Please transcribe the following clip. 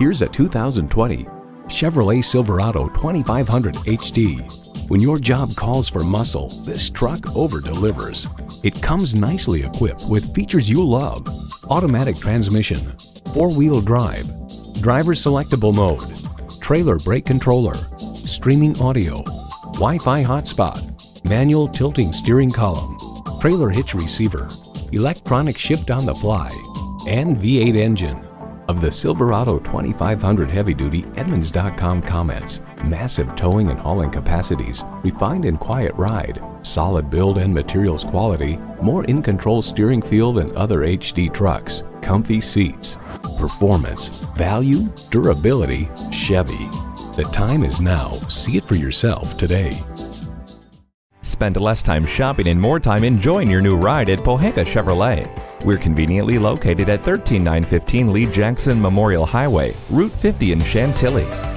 Here's a 2020 Chevrolet Silverado 2500 HD. When your job calls for muscle, this truck over-delivers. It comes nicely equipped with features you love. Automatic transmission, four-wheel drive, driver selectable mode, trailer brake controller, streaming audio, Wi-Fi hotspot, manual tilting steering column, trailer hitch receiver, electronic shift on the fly, and V8 engine. Of the Silverado 2500 Heavy Duty, Edmunds.com comments, massive towing and hauling capacities, refined and quiet ride, solid build and materials quality, more in-control steering feel than other HD trucks, comfy seats, performance, value, durability, Chevy. The time is now. See it for yourself today. Spend less time shopping and more time enjoying your new ride at Pohanka Chevrolet. We're conveniently located at 13915 Lee Jackson Memorial Highway, Route 50 in Chantilly.